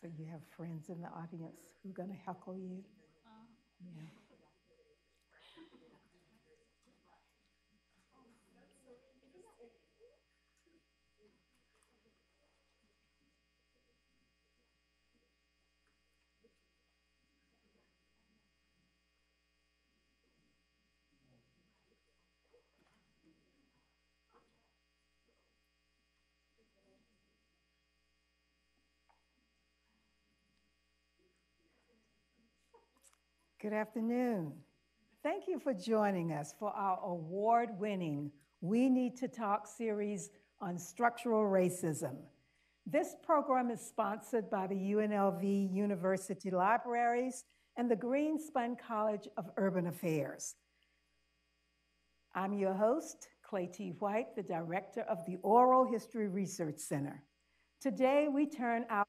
So you have friends in the audience who are going to heckle you? Uh-huh. Yeah. Good afternoon. Thank you for joining us for our award winning We Need to Talk series on structural racism. This program is sponsored by the UNLV University Libraries and the Greenspun College of Urban Affairs. I'm your host, Claytee White, the director of the Oral History Research Center. Today, we turn our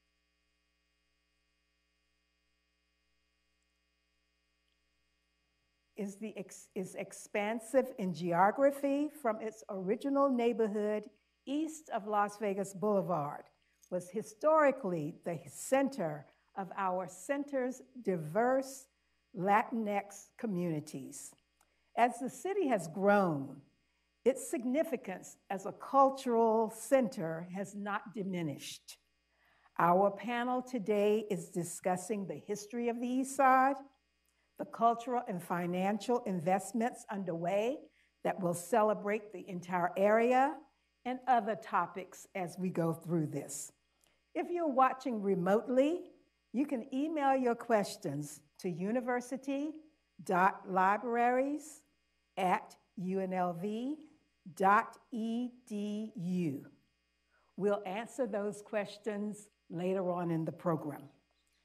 is, the ex, is expansive in geography from its original neighborhood east of Las Vegas Boulevard, was historically the center of our center's diverse Latinx communities. As the city has grown, its significance as a cultural center has not diminished. Our panel today is discussing the history of the East Side, the cultural and financial investments underway that will celebrate the entire area, and other topics as we go through this. If you're watching remotely, you can email your questions to university.libraries at unlv.edu. We'll answer those questions later on in the program.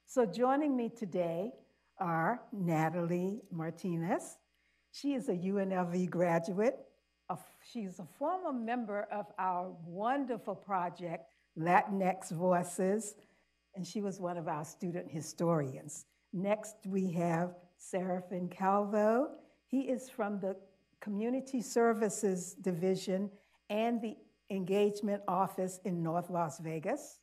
So joining me today are Nathalie Martinez. She is a UNLV graduate. She's a former member of our wonderful project, Latinx Voices, and she was one of our student historians. Next, we have Serafin Calvo. He is from the Community Services Division and the Engagement Office in North Las Vegas.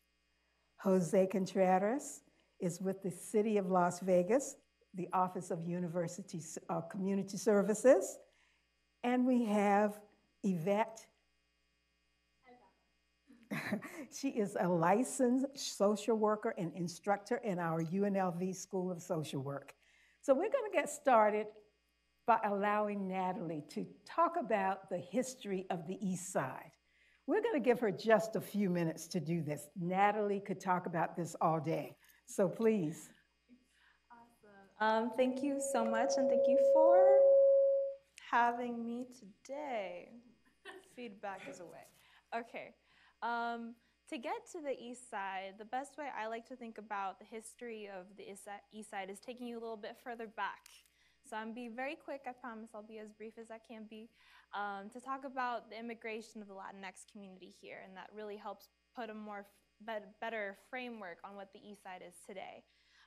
Jose Contreras is with the City of Las Vegas the Office of University uh, Community Services. And we have Ivet. she is a licensed social worker and instructor in our UNLV School of Social Work. So we're going to get started by allowing Nathalie to talk about the history of the East Side. We're going to give her just a few minutes to do this. Nathalie could talk about this all day. So please. Um, thank you so much, and thank you for having me today. Feedback is away. Okay. Um, to get to the east side, the best way I like to think about the history of the east side is taking you a little bit further back. So I'm be very quick, I promise I'll be as brief as I can be, um, to talk about the immigration of the Latinx community here, and that really helps put a more better framework on what the east side is today.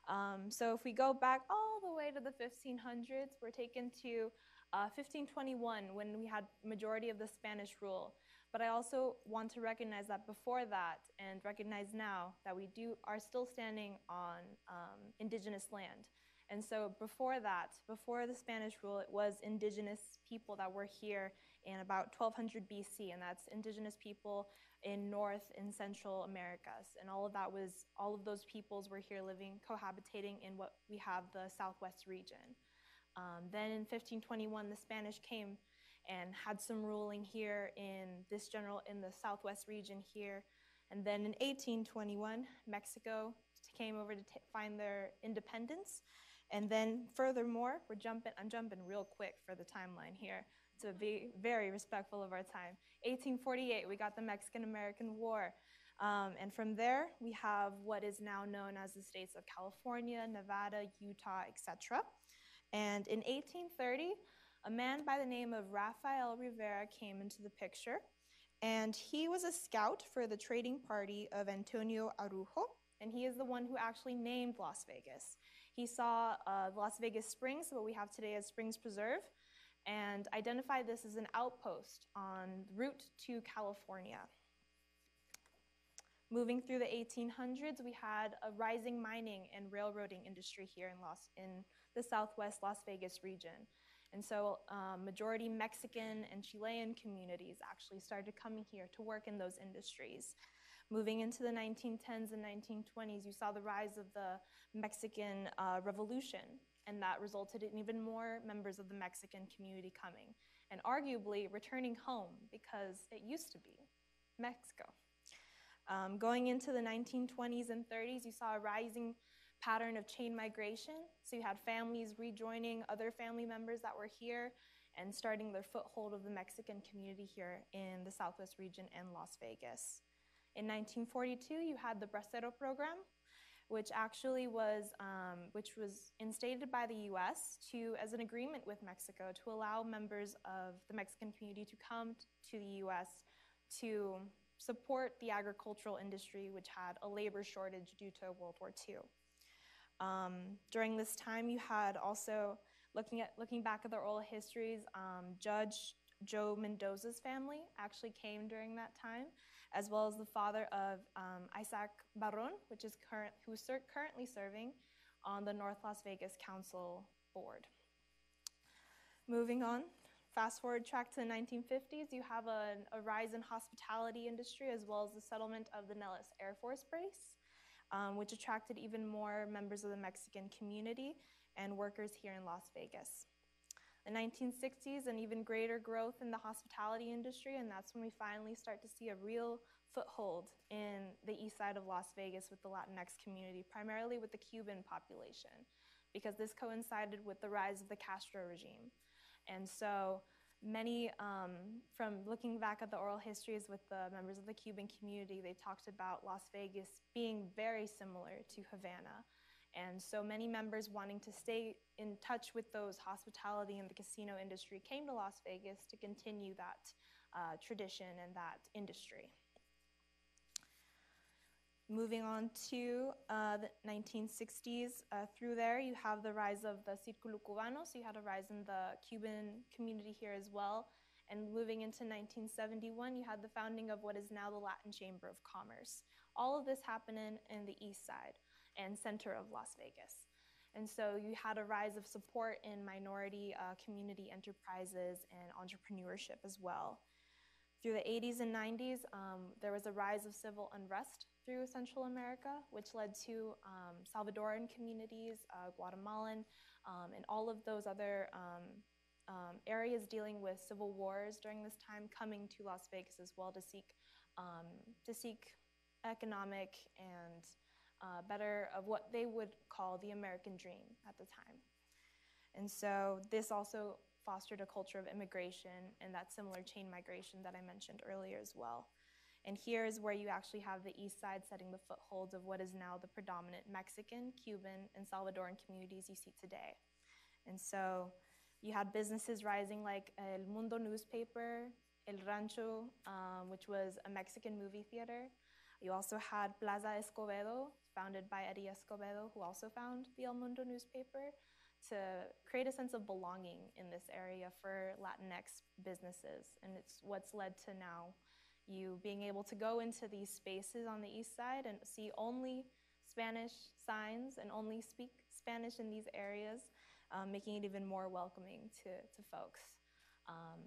Um, so if we go back all the way to the 1500s, we're taken to uh, 1521 when we had majority of the Spanish rule. But I also want to recognize that before that and recognize now that we do are still standing on um, indigenous land. And so before that, before the Spanish rule, it was indigenous people that were here in about 1200 BC, and that's indigenous people in North and Central Americas. And all of that was, all of those peoples were here living, cohabitating in what we have the Southwest region. Um, then in 1521, the Spanish came and had some ruling here in this general, in the Southwest region here. And then in 1821, Mexico came over to find their independence. And then furthermore, we're jumping, I'm jumping real quick for the timeline here to be very respectful of our time. 1848, we got the Mexican American War. Um, and from there, we have what is now known as the states of California, Nevada, Utah, etc. And in 1830, a man by the name of Rafael Rivera came into the picture. And he was a scout for the trading party of Antonio Armijo. And he is the one who actually named Las Vegas. He saw uh, Las Vegas Springs, what we have today as Springs Preserve, and identify this as an outpost on route to California. Moving through the 1800s, we had a rising mining and railroading industry here in, in the southwest Las Vegas region. And so, um, majority Mexican and Chilean communities actually started coming here to work in those industries. Moving into the 1910s and 1920s, you saw the rise of the Mexican uh, Revolution, and that resulted in even more members of the Mexican community coming and arguably returning home because it used to be Mexico. Um, going into the 1920s and 30s, you saw a rising pattern of chain migration. So you had families rejoining other family members that were here and starting their foothold of the Mexican community here in the Southwest region and Las Vegas. In 1942, you had the Bracero program, which actually was, um, which was instated by the U.S. to, as an agreement with Mexico, to allow members of the Mexican community to come to the U.S. to support the agricultural industry, which had a labor shortage due to World War II. Um, during this time, you had also looking at looking back at the oral histories. Um, Judge Joe Mendoza's family actually came during that time, as well as the father of um, Isaac Barron, which is current who's ser- currently serving on the North Las Vegas Council Board. Moving on, fast forward track to the 1950s, you have a, a rise in hospitality industry as well as the settlement of the Nellis Air Force Base um, which attracted even more members of the Mexican community and workers here in Las Vegas. The 1960s, and even greater growth in the hospitality industry, and that's when we finally start to see a real foothold in the east side of Las Vegas with the Latinx community, primarily with the Cuban population, because this coincided with the rise of the Castro regime. And so many, um, from looking back at the oral histories with the members of the Cuban community, they talked about Las Vegas being very similar to Havana. And so many members wanting to stay in touch with those hospitality and the casino industry came to Las Vegas to continue that uh, tradition and that industry. Moving on to uh, the 1960s, uh, through there you have the rise of the Círculo Cubano, so you had a rise in the Cuban community here as well. And moving into 1971, you had the founding of what is now the Latin Chamber of Commerce. All of this happened in, in the east side and center of Las Vegas. And so you had a rise of support in minority uh, community enterprises and entrepreneurship as well. Through the 80s and 90s, um, there was a rise of civil unrest through Central America, which led to um, Salvadoran communities, uh, Guatemalan, um, and all of those other um, um, areas dealing with civil wars during this time coming to Las Vegas as well to seek, um, to seek economic and uh, better of what they would call the American dream at the time. And so this also fostered a culture of immigration and that similar chain migration that I mentioned earlier as well. And here is where you actually have the east side setting the footholds of what is now the predominant Mexican, Cuban, and Salvadoran communities you see today. And so you had businesses rising like El Mundo newspaper, El Rancho, um, which was a Mexican movie theater. You also had Plaza Escobedo, founded by Eddie Escobedo, who also found the El Mundo newspaper, to create a sense of belonging in this area for Latinx businesses. And it's what's led to now you being able to go into these spaces on the east side and see only Spanish signs and only speak Spanish in these areas, um, making it even more welcoming to, to folks. Um,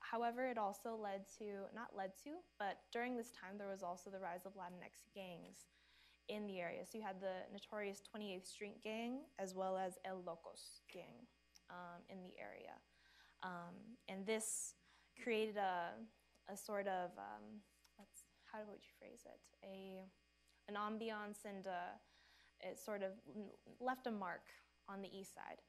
however, it also led to, not led to, but during this time there was also the rise of Latinx gangs in the area. So you had the notorious 28th Street gang as well as El Locos gang um, in the area. Um, and this created a, a sort of um, how would you phrase it a an ambiance and a, it sort of left a mark on the east side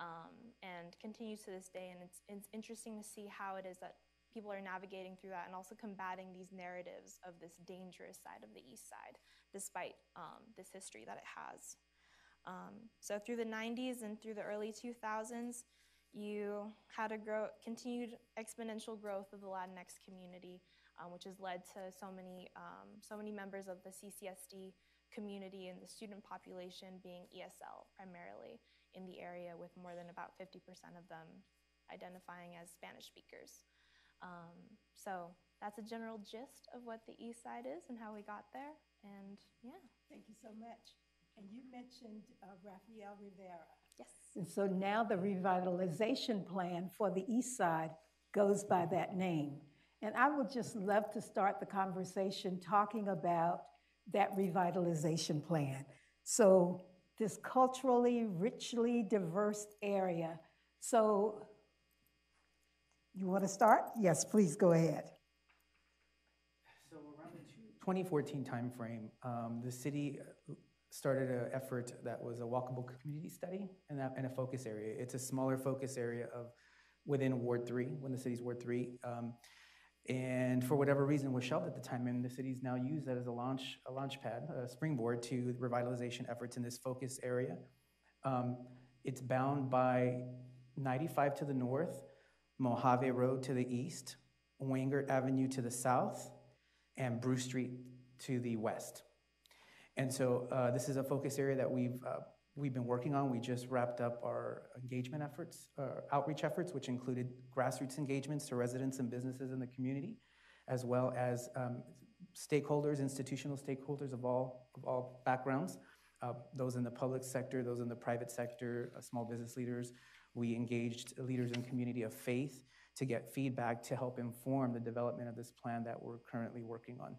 um, and continues to this day and it's, it's interesting to see how it is that people are navigating through that and also combating these narratives of this dangerous side of the east side despite um, this history that it has um, so through the 90s and through the early 2000s you had a grow, continued exponential growth of the Latinx community, um, which has led to so many, um, so many members of the CCSD community and the student population being ESL primarily in the area, with more than about 50% of them identifying as Spanish speakers. Um, so that's a general gist of what the East Side is and how we got there. And yeah. Thank you so much. And you mentioned uh, Rafael Rivera. Yes. And so now the revitalization plan for the east side goes by that name. And I would just love to start the conversation talking about that revitalization plan. So this culturally, richly diverse area. So you want to start? Yes, please go ahead. So around the two- 2014 timeframe, um, the city uh, started an effort that was a walkable community study and, that, and a focus area. It's a smaller focus area of within Ward 3, when the city's Ward 3. Um, and for whatever reason was shelved at the time, and the city's now used that as a launch, a launch pad, a springboard to revitalization efforts in this focus area. Um, it's bound by 95 to the north, Mojave Road to the east, Wengert Avenue to the south, and Bruce Street to the west. And so uh, this is a focus area that we've uh, we've been working on. We just wrapped up our engagement efforts, uh, outreach efforts, which included grassroots engagements to residents and businesses in the community, as well as um, stakeholders, institutional stakeholders of all of all backgrounds, uh, those in the public sector, those in the private sector, uh, small business leaders. We engaged leaders in community of faith to get feedback to help inform the development of this plan that we're currently working on.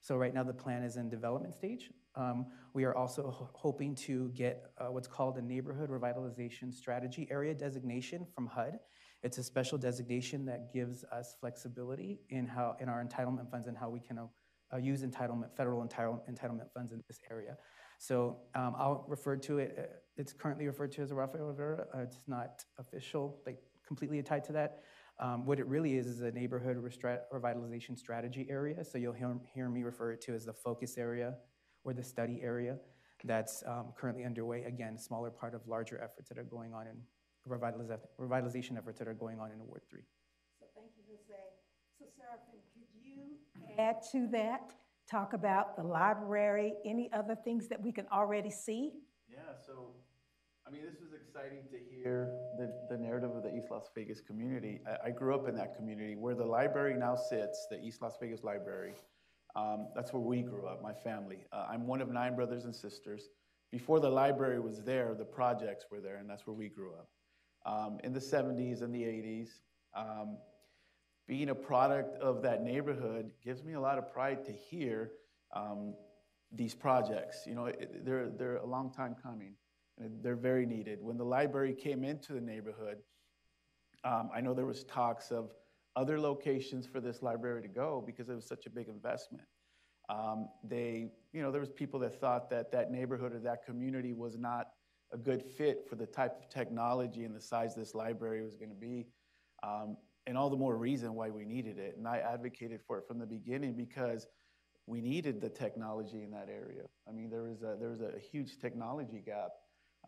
So right now the plan is in development stage. Um, we are also ho- hoping to get uh, what's called a neighborhood revitalization strategy area designation from HUD. It's a special designation that gives us flexibility in how in our entitlement funds and how we can uh, uh, use entitlement federal entitle, entitlement funds in this area. So um, I'll refer to it. Uh, it's currently referred to as a Rafael Rivera. Uh, it's not official, like completely tied to that. Um, what it really is is a neighborhood restra- revitalization strategy area. So you'll hear, hear me refer to as the focus area or the study area that's um, currently underway. Again, smaller part of larger efforts that are going on in revitaliza- revitalization efforts that are going on in Ward 3. So thank you, Jose. So Serafin, could you add to that? Talk about the library, any other things that we can already see? Yeah, so, I mean, this was exciting to hear the, the narrative of the East Las Vegas community. I, I grew up in that community where the library now sits, the East Las Vegas Library. Um, that's where we grew up, my family. Uh, I'm one of nine brothers and sisters. Before the library was there, the projects were there, and that's where we grew up. Um, in the 70s and the 80s, um, being a product of that neighborhood gives me a lot of pride to hear um, these projects. You know, it, they're, they're a long time coming, they're very needed. When the library came into the neighborhood, um, I know there was talks of other locations for this library to go because it was such a big investment. Um, they, you know, there was people that thought that that neighborhood or that community was not a good fit for the type of technology and the size this library was going to be. Um, and all the more reason why we needed it. And I advocated for it from the beginning because we needed the technology in that area. I mean, there was a, there was a huge technology gap.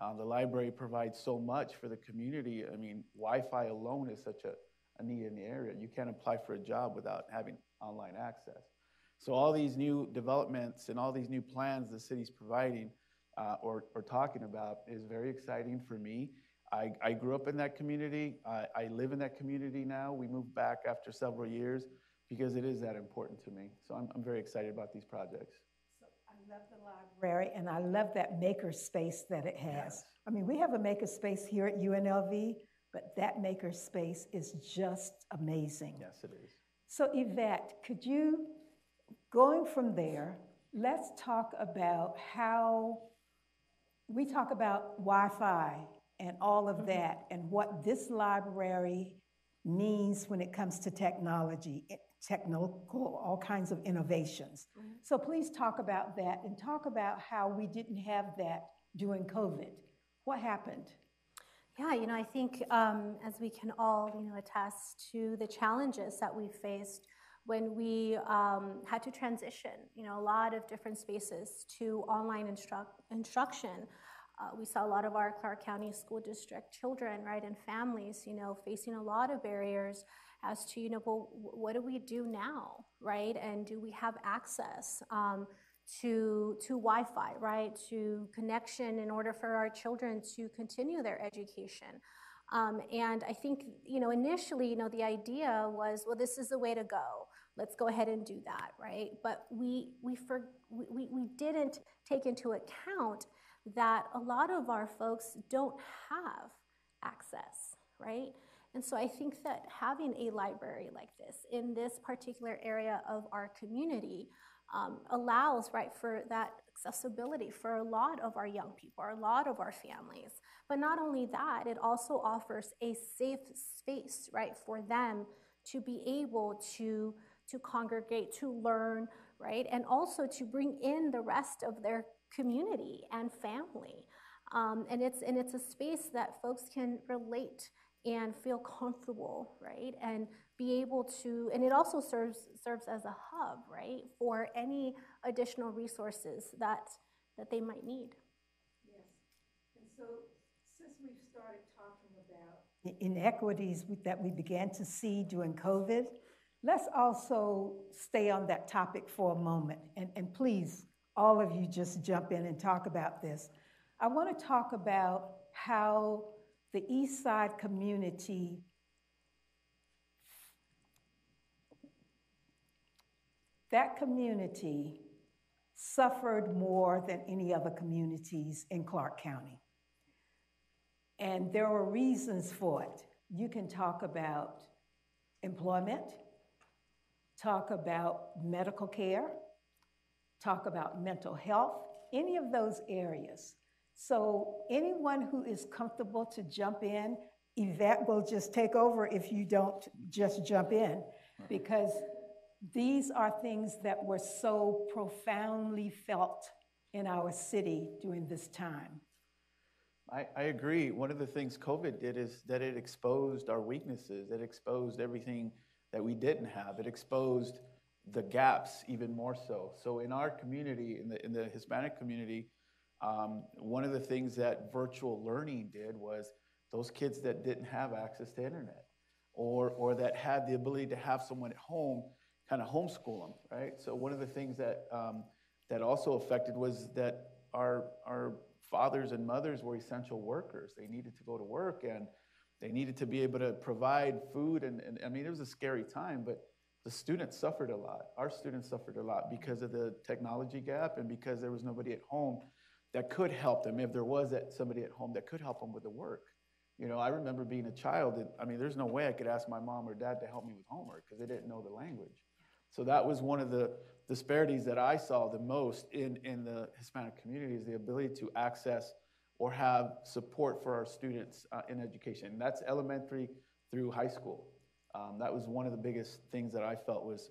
Um, the library provides so much for the community. I mean, Wi-Fi alone is such a, a need in the area. You can't apply for a job without having online access. So all these new developments and all these new plans the city's providing uh, or, or talking about is very exciting for me. I, I grew up in that community. I, I live in that community now. We moved back after several years because it is that important to me. So I'm, I'm very excited about these projects. So I love the library, and I love that maker space that it has. Yes. I mean, we have a maker space here at UNLV, but that maker space is just amazing. Yes, it is. So Ivet, could you, going from there, let's talk about how we talk about Wi-Fi and all of mm-hmm. that and what this library means when it comes to technology, technical, all kinds of innovations. So please talk about that and talk about how we didn't have that during COVID. What happened? Yeah, you know, I think um, as we can all, you know, attest to the challenges that we faced when we um, had to transition, you know, a lot of different spaces to online instruct- instruction. Uh, we saw a lot of our Clark County School District children, right, and families, you know, facing a lot of barriers as to, you know, well, what do we do now, right? And do we have access? Um, to to Wi-Fi, right? To connection in order for our children to continue their education. Um, and I think, you know, initially, you know, the idea was, well, this is the way to go. Let's go ahead and do that, right? But we didn't take into account that a lot of our folks don't have access, right? And so I think that having a library like this in this particular area of our community um, allows, right, for that accessibility for a lot of our young people, a lot of our families. But not only that, it also offers a safe space, right, for them to be able to, to congregate, to learn, right, and also to bring in the rest of their community and family. Um, and it's and it's a space that folks can relate and feel comfortable, right? And be able to, and it also serves serves as a hub, right, for any additional resources that that they might need. Yes. And so, since we've started talking about inequities that we began to see during COVID, let's also stay on that topic for a moment. And, and please, all of you just jump in and talk about this. I want to talk about how the East Side community that community suffered more than any other communities in Clark County. And there are reasons for it. You can talk about employment, talk about medical care, talk about mental health, any of those areas. So anyone who is comfortable to jump in, Ivet will just take over if you don't just jump in, because these are things that were so profoundly felt in our city during this time. I, I agree. One of the things COVID did is that it exposed our weaknesses. It exposed everything that we didn't have. It exposed the gaps even more so. So in our community, in the in the Hispanic community, um, one of the things that virtual learning did was those kids that didn't have access to internet, or or that had the ability to have someone at home kind of homeschool them, right? So one of the things that um, that also affected was that our our fathers and mothers were essential workers. They needed to go to work and they needed to be able to provide food. And, and I mean, it was a scary time, but the students suffered a lot. Our students suffered a lot because of the technology gap and because there was nobody at home that could help them. If there was somebody at home that could help them with the work. You know, I remember being a child. And, I mean, there's no way I could ask my mom or dad to help me with homework because they didn't know the language. So that was one of the disparities that I saw the most in, in the Hispanic community is the ability to access or have support for our students uh, in education. And that's elementary through high school. Um, that was one of the biggest things that I felt was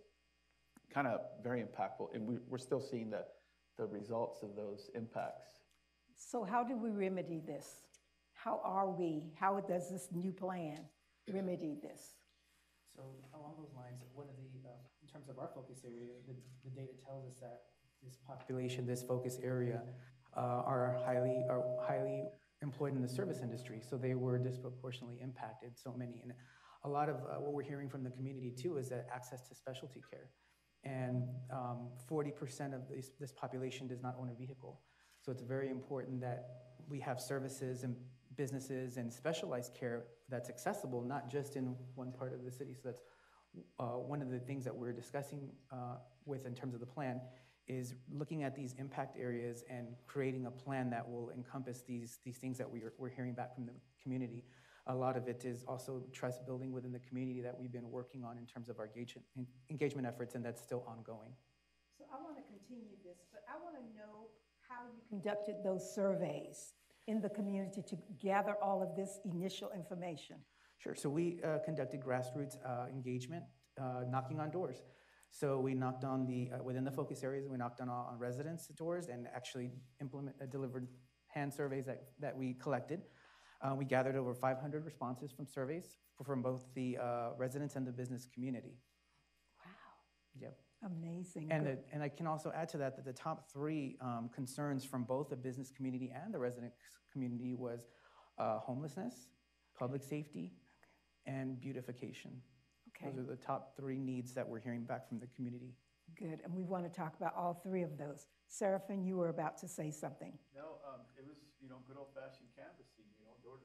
kind of very impactful. And we, we're still seeing the, the results of those impacts. So, how do we remedy this? How are we? How does this new plan remedy this? So, along those lines, one of the uh, terms of our focus area, the, the data tells us that this population, this focus area, uh, are highly are highly employed in the service industry, so they were disproportionately impacted. So many, and a lot of uh, what we're hearing from the community too is that access to specialty care, and 40% um, of this, this population does not own a vehicle. So it's very important that we have services and businesses and specialized care that's accessible, not just in one part of the city. So that's uh, one of the things that we're discussing uh, with in terms of the plan is looking at these impact areas and creating a plan that will encompass these, these things that we're, we're hearing back from the community. A lot of it is also trust building within the community that we've been working on in terms of our engagement, engagement efforts, and that's still ongoing. So I want to continue this, but I want to know how you conducted those surveys in the community to gather all of this initial information. Sure. So we uh, conducted grassroots uh, engagement, uh, knocking on doors. So we knocked on the uh, within the focus areas. We knocked on on residents' doors and actually implement uh, delivered hand surveys that that we collected. Uh, we gathered over 500 responses from surveys from both the residents and the business community. Wow. Yep. Amazing. And, the, and I can also add to that that the top three um, concerns from both the business community and the resident community was homelessness, public safety, and beautification. Okay. Those are the top three needs that we're hearing back from the community. Good, and we want to talk about all three of those. Serafin, you were about to say something. No, um, it was, you know, good old fashioned canvassing, you know,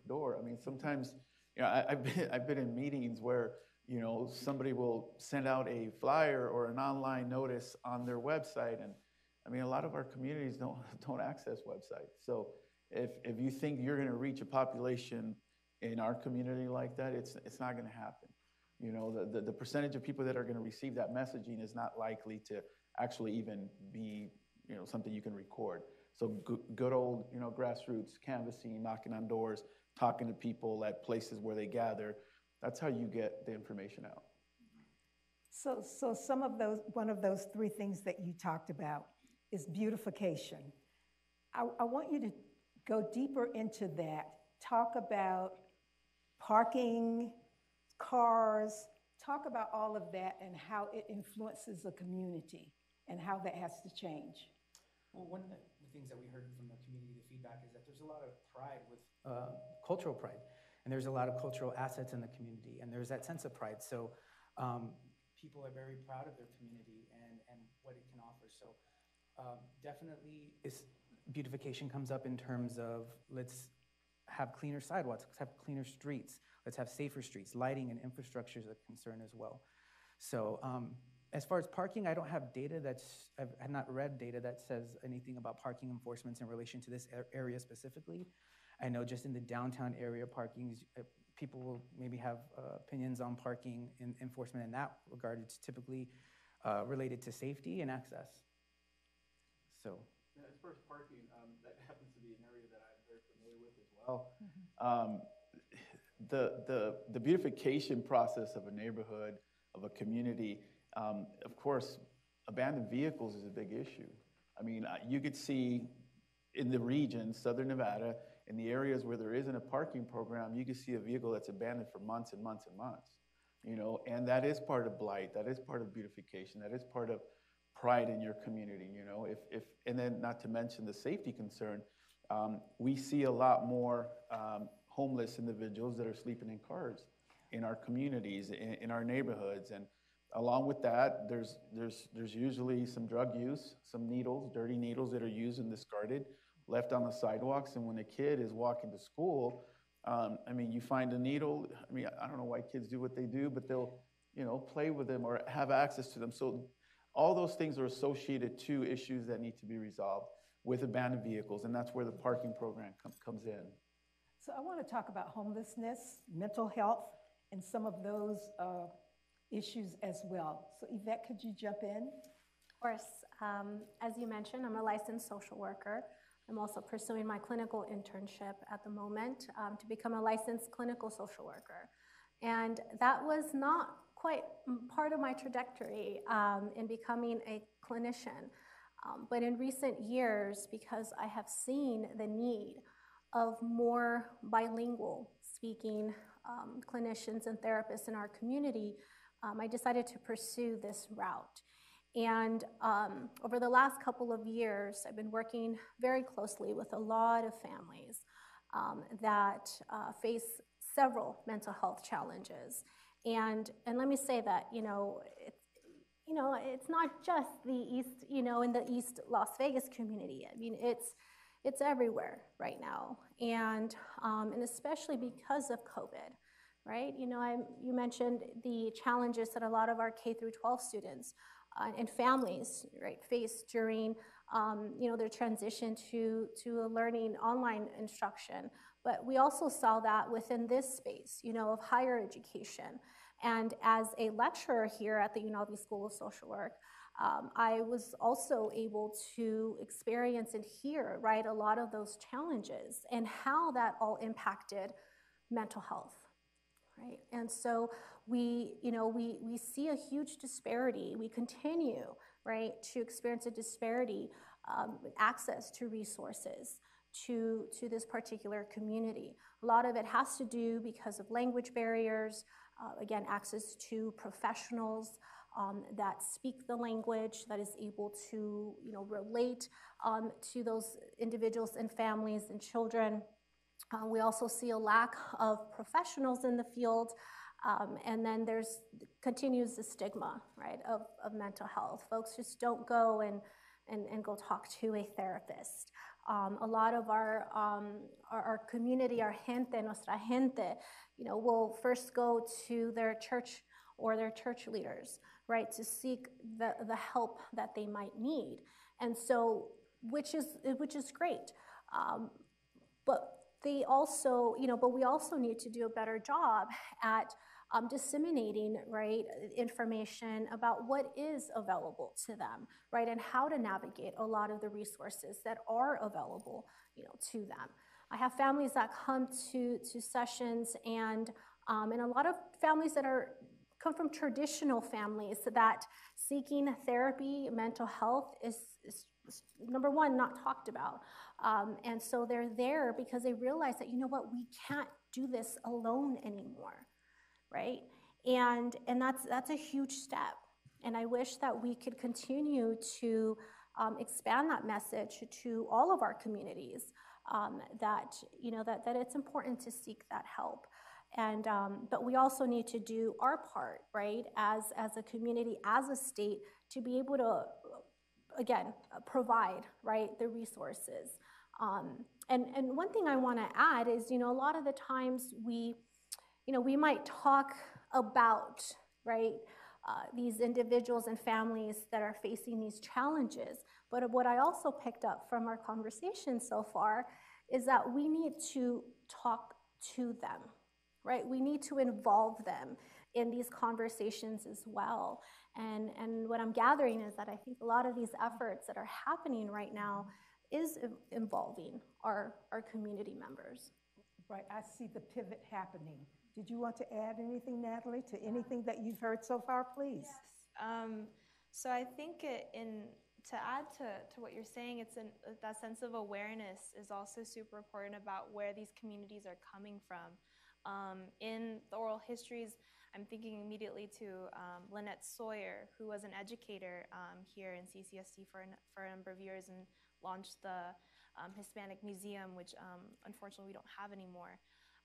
door. I mean, sometimes You know, I, I've been, I've been in meetings where, you know, somebody will send out a flyer or an online notice on their website. And I mean, a lot of our communities don't, don't access websites. So if, if you think you're gonna reach a population in our community like that, it's, it's not gonna happen. You know, the, the, the percentage of people that are gonna receive that messaging is not likely to actually even be, you know, something you can record. So good, good old, you know, grassroots canvassing, knocking on doors, talking to people at places where they gather. That's how you get the information out. So, so some of those, one of those three things that you talked about is beautification. I, I want you to go deeper into that. Talk about parking, cars, talk about all of that and how it influences the community and how that has to change. Well, one of the the things that we heard from the community, the feedback is that there's a lot of pride with uh, cultural pride, and there's a lot of cultural assets in the community, and there's that sense of pride. So um, people are very proud of their community and, and what it can offer. So um, definitely, is, beautification comes up in terms of let's have cleaner sidewalks, let's have cleaner streets, let's have safer streets. Lighting and infrastructure is a concern as well. So um, as far as parking, I don't have data that's, I've, I've not read data that says anything about parking enforcements in relation to this area specifically. I know just in the downtown area, parking, uh, people will maybe have uh, opinions on parking enforcement in that regard. It's typically uh, related to safety and access. So, As far as parking, um, that happens to be an area that I'm very familiar with as well. Um, the, the, the beautification process of a neighborhood, of a community, um, of course, abandoned vehicles is a big issue. I mean, uh, you could see in the region, southern Nevada, in the areas where there isn't a parking program, you could see a vehicle that's abandoned for months and months and months. You know, and that is part of blight, that is part of beautification, that is part of pride in your community, you know. If, if, and then not to mention the safety concern, um, we see a lot more um, homeless individuals that are sleeping in cars in our communities, in, in our neighborhoods. And along with that, there's, there's, there's usually some drug use, some needles, dirty needles that are used and discarded, left on the sidewalks. And when a kid is walking to school, um, I mean, you find a needle. I mean, I don't know why kids do what they do, but they'll, you know, play with them or have access to them. So all those things are associated to issues that need to be resolved with abandoned vehicles, and that's where the parking program com- comes in. So I want to talk about homelessness, mental health, and some of those uh, issues as well. So Ivet, could you jump in? Of course, um, as you mentioned, I'm a licensed social worker. I'm also pursuing my clinical internship at the moment um, to become a licensed clinical social worker. And that was not quite part of my trajectory um, in becoming a clinician. Um, but in recent years, because I have seen the need of more bilingual speaking um, clinicians and therapists in our community, um, I decided to pursue this route. And um, over the last couple of years, I've been working very closely with a lot of families um, that uh, face several mental health challenges. And, and let me say that, you know, it's, you know, it's not just the East, you know, in the East Las Vegas community. I mean, it's, it's everywhere right now. And, um, and especially because of COVID, right? You know, I, you mentioned the challenges that a lot of our K through 12 students uh, and families, right, face during, um, you know, their transition to, to learning online instruction. But we also saw that within this space, you know, of higher education. And as a lecturer here at the UNLV School of Social Work, um, I was also able to experience and hear, right, a lot of those challenges and how that all impacted mental health, right? And so we, you know, we, we see a huge disparity. We continue, right, to experience a disparity um, with access to resources to, to this particular community. A lot of it has to do because of language barriers, uh, again, access to professionals um, that speak the language, that is able to, you know, relate um, to those individuals and families and children. Uh, we also see a lack of professionals in the field. Um, and then there's continues the stigma, right, of, of mental health. Folks just don't go and, and, and go talk to a therapist. Um, a lot of our, um, our, our community, our gente, nuestra gente, you know, will first go to their church or their church leaders, right, to seek the, the help that they might need. And so, which is, which is great. Um, but they also, you know, but we also need to do a better job at um, disseminating, right, information about what is available to them, right, and how to navigate a lot of the resources that are available, you know, to them. I have families that come to, to sessions and, um, and a lot of families that are come from traditional families that seeking therapy, mental health is, is, is number one, not talked about. Um, and so they're there because they realize that, you know what, we can't do this alone anymore, right? And, and that's, that's a huge step. And I wish that we could continue to um, expand that message to all of our communities um, that, you know, that, that it's important to seek that help. And, um, but we also need to do our part, right, as, as a community, as a state, to be able to, again, provide, right, the resources. Um, and, and one thing I want to add is, you know, a lot of the times we, you know, we might talk about, right, uh, these individuals and families that are facing these challenges. But what I also picked up from our conversation so far is that we need to talk to them, right? We need to involve them in these conversations as well. And, and what I'm gathering is that I think a lot of these efforts that are happening right now is involving our, our community members. Right, I see the pivot happening. Did you want to add anything, Nathalie, to anything that you've heard so far, please? Yes. Um, so I think it, in to add to, to what you're saying, it's an, that sense of awareness is also super important about where these communities are coming from. Um, in the oral histories, I'm thinking immediately to um, Lynette Sawyer, who was an educator um, here in CCSD for, an, for a number of years and launched the um, Hispanic Museum, which um, unfortunately we don't have anymore.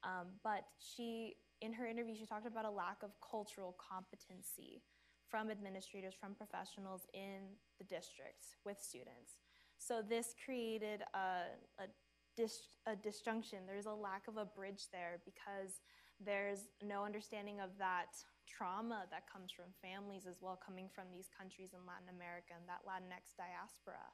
Um, but she, in her interview, she talked about a lack of cultural competency from administrators, from professionals in the districts with students. So this created a, a, dis, a disjunction. There's a lack of a bridge there because there's no understanding of that trauma that comes from families as well coming from these countries in Latin America and that Latinx diaspora.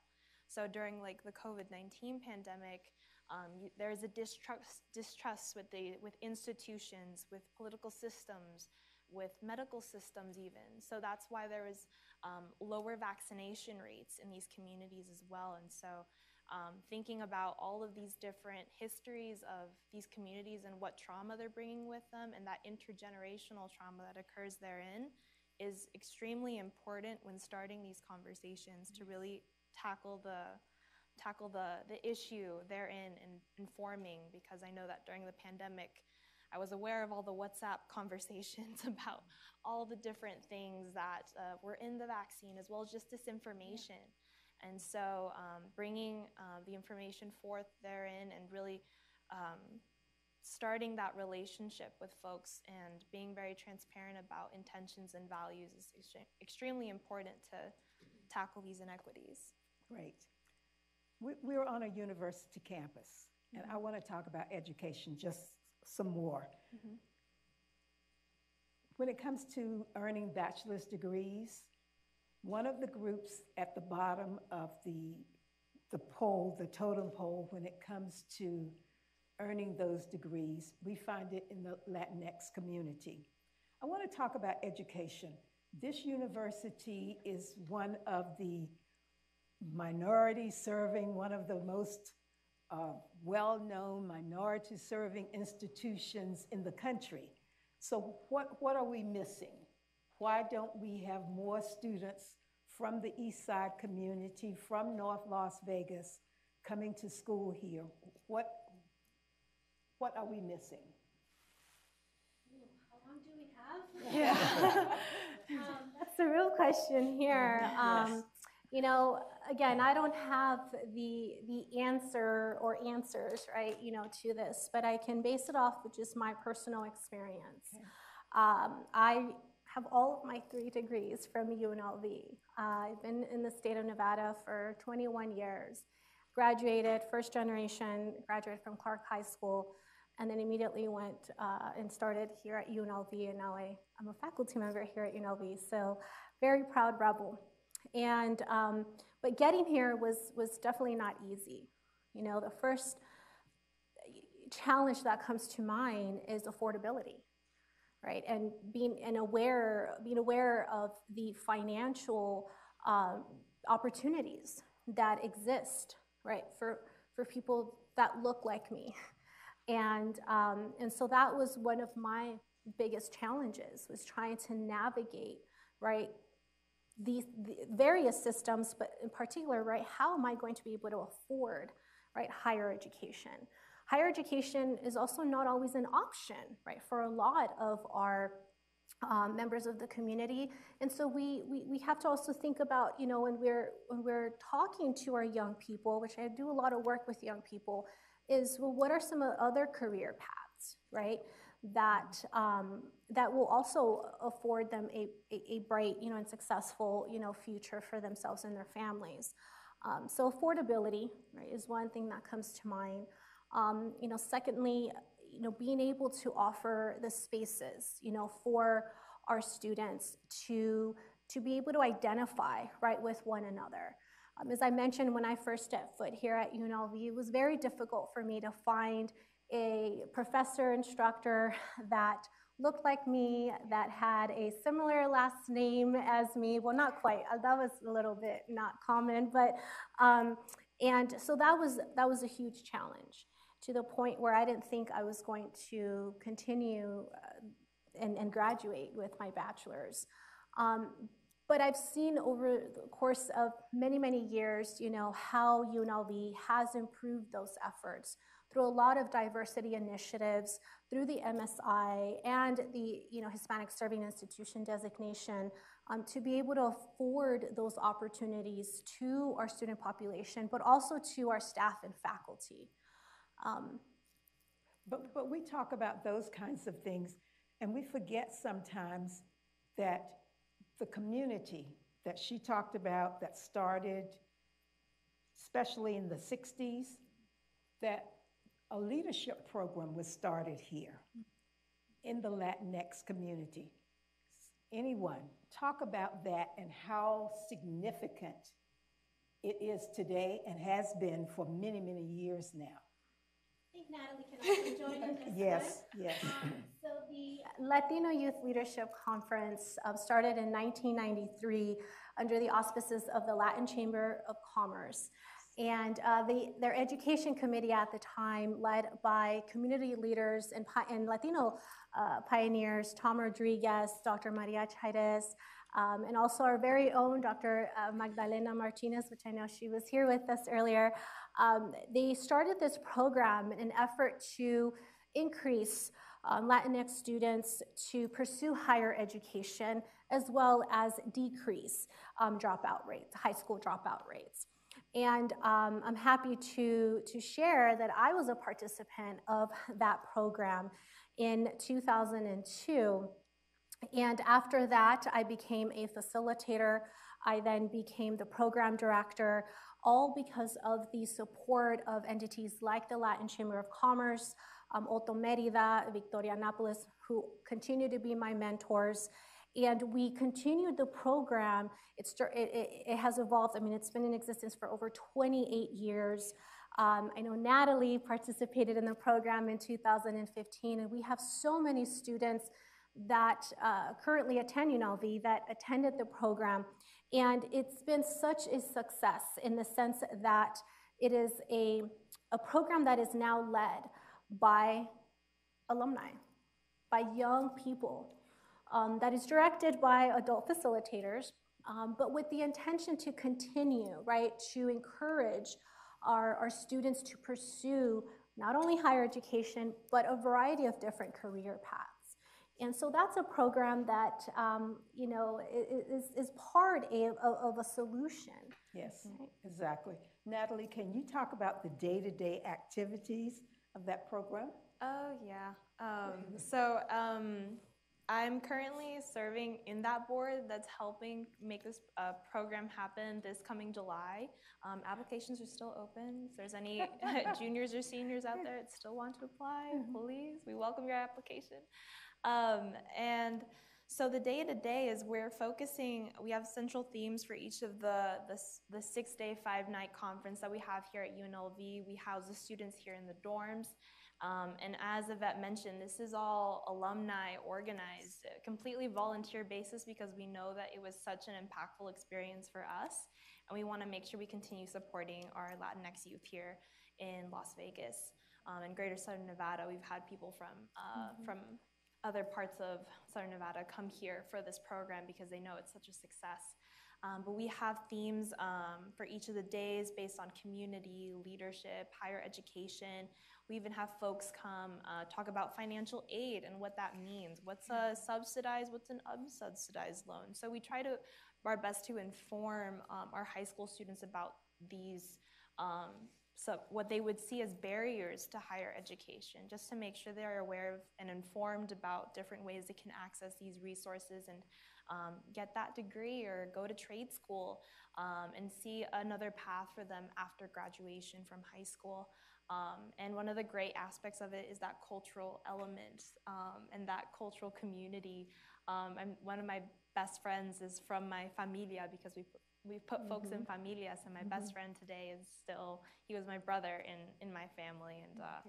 So during like the COVID-19 pandemic, um, you, there's a distrust, distrust with, the, with institutions, with political systems, with medical systems even. So that's why there was um, lower vaccination rates in these communities as well. And so um, thinking about all of these different histories of these communities and what trauma they're bringing with them and that intergenerational trauma that occurs therein is extremely important when starting these conversations to really tackle the tackle the, the issue therein and informing because I know that during the pandemic, I was aware of all the WhatsApp conversations about all the different things that uh, were in the vaccine as well as just disinformation. And so um, bringing uh, the information forth therein and really um, starting that relationship with folks and being very transparent about intentions and values is extremely important to tackle these inequities. Great. We're on a university campus, and I want to talk about education just some more. Mm-hmm. When it comes to earning bachelor's degrees, one of the groups at the bottom of the, the pole, the totem pole, when it comes to earning those degrees, we find it in the Latinx community. I want to talk about education. This university is one of the minority serving, one of the most uh, well-known minority serving institutions in the country. So what, what are we missing? Why don't we have more students from the East Side community, from North Las Vegas, coming to school here? What, what are we missing? How long do we have? Yeah. um, that's a real question here. Um, yes. You know, again, I don't have the the answer or answers, right? You know, to this, but I can base it off of just my personal experience. Okay. Um, I have all of my three degrees from UNLV. Uh, I've been in the state of Nevada for 21 years. graduated, first generation, graduated from Clark High School, and then immediately went uh, and started here at UNLV, and now I, I'm a faculty member here at UNLV, so very proud rebel. And, um, but getting here was, was definitely not easy. You know, the first challenge that comes to mind is affordability, right? And being and aware, being aware of the financial um, opportunities that exist, right, for for people that look like me, and um, and so that was one of my biggest challenges was trying to navigate, right, these the various systems, but in particular, right, how am I going to be able to afford, right, higher education? Higher education is also not always an option, right, for a lot of our um, members of the community. And so we, we, we have to also think about, you know, when we're, when we're talking to our young people, which I do a lot of work with young people, is, well, what are some other career paths, right? That, um, that will also afford them a, a, bright, you know, and successful, you know, future for themselves and their families. Um, so affordability, right, is one thing that comes to mind. Um, you know, secondly, you know, being able to offer the spaces, you know, for our students to to be able to identify right with one another. Um, as I mentioned when I first stepped foot here at UNLV, it was very difficult for me to find a professor instructor that looked like me, that had a similar last name as me. Well, not quite. Uh, that was a little bit not common, but um, and so that was that was a huge challenge to the point where I didn't think I was going to continue uh, and, and, graduate with my bachelor's. Um, but I've seen over the course of many, many years, you know, how UNLV has improved those efforts through a lot of diversity initiatives, through the MSI and the, you know, Hispanic Serving Institution designation, um, to be able to afford those opportunities to our student population, but also to our staff and faculty. Um, but, but we talk about those kinds of things, and we forget sometimes that the community that she talked about that started, especially in the 60s, that a leadership program was started here in the Latinx community. Anyone, talk about that and how significant it is today and has been for many, many years now Nathalie can also join in this Yes, yes. Um, so the Latino Youth Leadership Conference um, started in 1993 under the auspices of the Latin Chamber of Commerce. And uh, the, their education committee at the time, led by community leaders and, and Latino uh, pioneers, Tom Rodriguez, Dr. Maria Chairez, um, and also our very own Dr. Uh, Magdalena Martinez, which I know she was here with us earlier, um, they started this program in an effort to increase um, Latinx students to pursue higher education as well as decrease um, dropout rates, high school dropout rates. And um, I'm happy to, to share that I was a participant of that program in 2002. And after that, I became a facilitator. I then became the program director all because of the support of entities like the Latin Chamber of Commerce, um, Otto Merida, Victorianopolis, who continue to be my mentors. And we continued the program. It, it, it, has evolved. I mean, it's been in existence for over 28 years. Um, I know Nathalie participated in the program in 2015, and we have so many students that uh, currently attend UNLV that attended the program. And it's been such a success in the sense that it is a, a program that is now led by alumni, by young people, um, that is directed by adult facilitators, um, but with the intention to continue, right, to encourage our, our students to pursue not only higher education, but a variety of different career paths. And so that's a program that, um, you know, is, is part of, of a solution. Yes, right? exactly. Nathalie, can you talk about the day-to-day activities of that program? Oh, yeah. Um, so um, I'm currently serving in that board that's helping make this uh, program happen this coming July. Um, applications are still open. If there's any juniors or seniors out there that still want to apply, please, we welcome your application. Um, and so the day to day is we're focusing, we have central themes for each of the, the, the six day, five night conference that we have here at UNLV. We house the students here in the dorms. Um, and as Ivet mentioned, this is all alumni organized, uh, completely volunteer basis because we know that it was such an impactful experience for us. And we want to make sure we continue supporting our Latinx youth here in Las Vegas. Um, in Greater Southern Nevada, we've had people from, uh, from other parts of Southern Nevada come here for this program because they know it's such a success. Um, but we have themes um, for each of the days based on community, leadership, higher education. We even have folks come uh, talk about financial aid and what that means. What's a subsidized, what's an unsubsidized loan? So we try to our best to inform um, our high school students about these, um, so what they would see as barriers to higher education, just to make sure they are aware of and informed about different ways they can access these resources and um, get that degree or go to trade school um, and see another path for them after graduation from high school. Um, and one of the great aspects of it is that cultural element um, and that cultural community. Um, and one of my best friends is from my familia because we we've put folks in familias, and my best friend today is still he was my brother in in my family, and uh,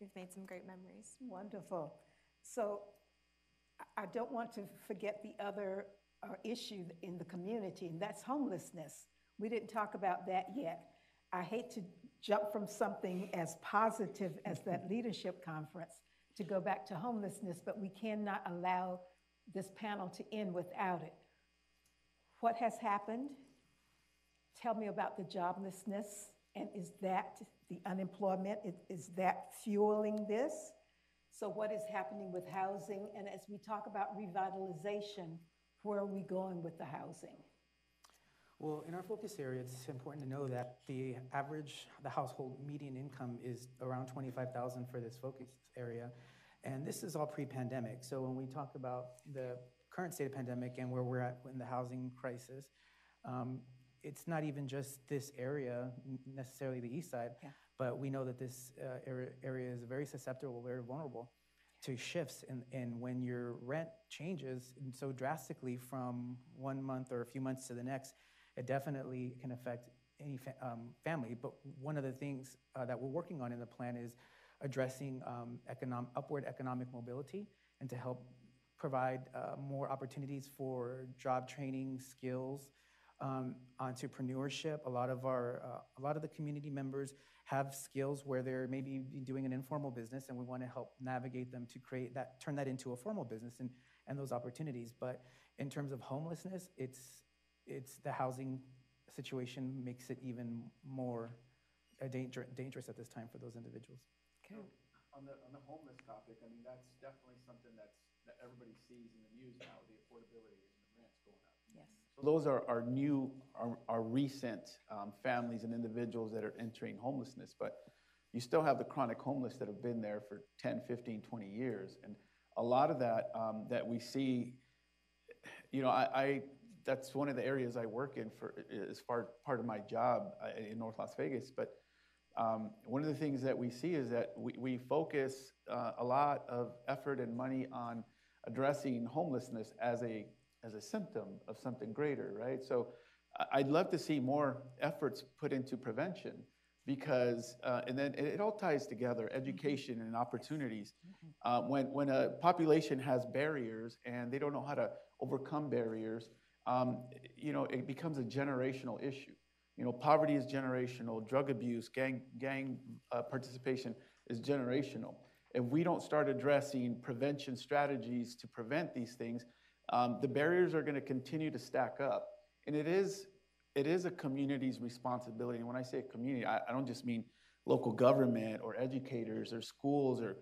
we've made some great memories. Wonderful. So I- I don't want to forget the other uh, issue in the community, and that's homelessness. We didn't talk about that yet. I hate to jump from something as positive as that leadership conference to go back to homelessness, but we cannot allow this panel to end without it. What has happened? Tell me about the joblessness, and is that the unemployment? Is- that fueling this? So what is happening with housing? And as we talk about revitalization, where are we going with the housing? Well, in our focus area, it's important to know that the average, the household median income is around 25,000 for this focus area. And this is all pre-pandemic. So when we talk about the current state of pandemic and where we're at in the housing crisis, um, it's not even just this area, necessarily the east side, Yeah. but we know that this uh, area, area is very susceptible, very vulnerable to shifts. And, and when your rent changes so drastically from one month or a few months to the next, it definitely can affect any fa- um, family. But one of the things uh, that we're working on in the plan is addressing um, economic, upward economic mobility and to help provide uh, more opportunities for job training, skills, um, entrepreneurship. A lot of our, uh, a lot of the community members have skills where they're maybe doing an informal business, and we want to help navigate them to create that, turn that into a formal business and, and those opportunities. But in terms of homelessness, it's, it's the housing situation makes it even more uh, danger, dangerous at this time for those individuals. Okay. On the, on the homeless topic, I mean, that's definitely something that's, that everybody sees in the news now, the affordability and the rents going up. Yes. Those are, are new, are, are recent um, families and individuals that are entering homelessness, but you still have the chronic homeless that have been there for 10, 15, 20 years. And a lot of that, um, that we see, you know, I, I, that's one of the areas I work in for, as far, part of my job uh, in North Las Vegas. But um, one of the things that we see is that we, we focus uh, a lot of effort and money on addressing homelessness as a, as a symptom of something greater, right? So I'd love to see more efforts put into prevention because, uh, and then it, it all ties together, education and opportunities. Uh, when, when a population has barriers and they don't know how to overcome barriers, um, you know, it becomes a generational issue. You know, poverty is generational, drug abuse, gang, gang uh, participation is generational. If we don't start addressing prevention strategies to prevent these things, um, the barriers are going to continue to stack up. And it is, it is a community's responsibility. And when I say community, I, I don't just mean local government or educators or schools or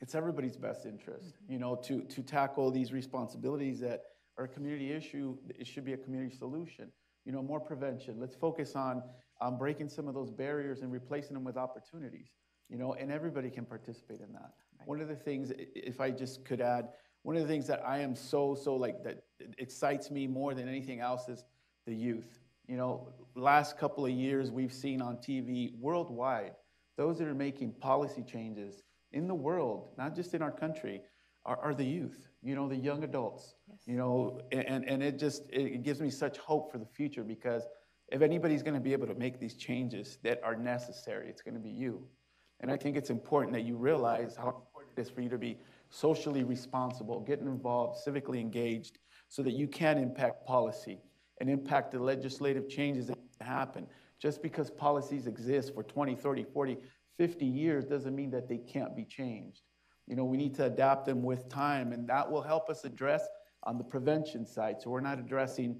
it's everybody's best interest, you know, to, to tackle these responsibilities that are a community issue. It should be a community solution. You know, more prevention. Let's focus on um, breaking some of those barriers and replacing them with opportunities. You know, and everybody can participate in that. One of the things, if I just could add, one of the things that I am so, so like, that excites me more than anything else is the youth. You know, last couple of years, we've seen on TV worldwide, those that are making policy changes in the world, not just in our country, are, are the youth, you know, the young adults. You know, and, and it just, it gives me such hope for the future because if anybody's gonna be able to make these changes that are necessary, it's gonna be you. And I think it's important that you realize how important it is for you to be socially responsible, getting involved, civically engaged, so that you can impact policy and impact the legislative changes that happen. Just because policies exist for 20, 30, 40, 50 years doesn't mean that they can't be changed. You know, we need to adapt them with time, and that will help us address on the prevention side. So we're not addressing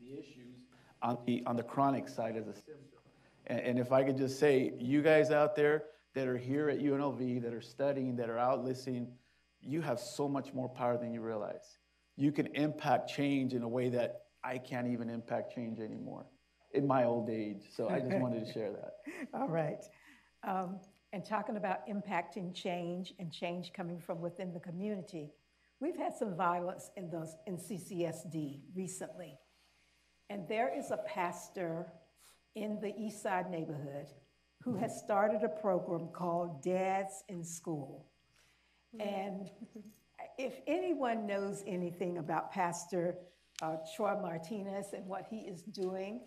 the issues on the, on the chronic side as a symptom. And, and if I could just say, you guys out there that are here at UNLV, that are studying, that are out listening, you have so much more power than you realize. You can impact change in a way that I can't even impact change anymore in my old age. So I just wanted to share that. All right. Um, and talking about impacting change and change coming from within the community, we've had some violence in those in CCSD recently. And there is a pastor in the East Side neighborhood who has started a program called Dads in School. And if anyone knows anything about Pastor uh, Troy Martinez and what he is doing,